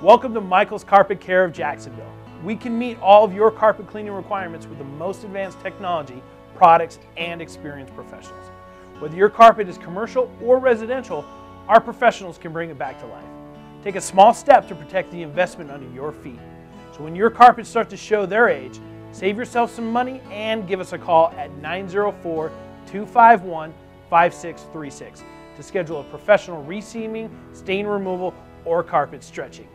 Welcome to Michael's Carpet Care of Jacksonville. We can meet all of your carpet cleaning requirements with the most advanced technology, products, and experienced professionals. Whether your carpet is commercial or residential, our professionals can bring it back to life. Take a small step to protect the investment under your feet. So when your carpets start to show their age, save yourself some money and give us a call at 904 251 5636 to schedule a professional reseaming, stain removal, or carpet stretching.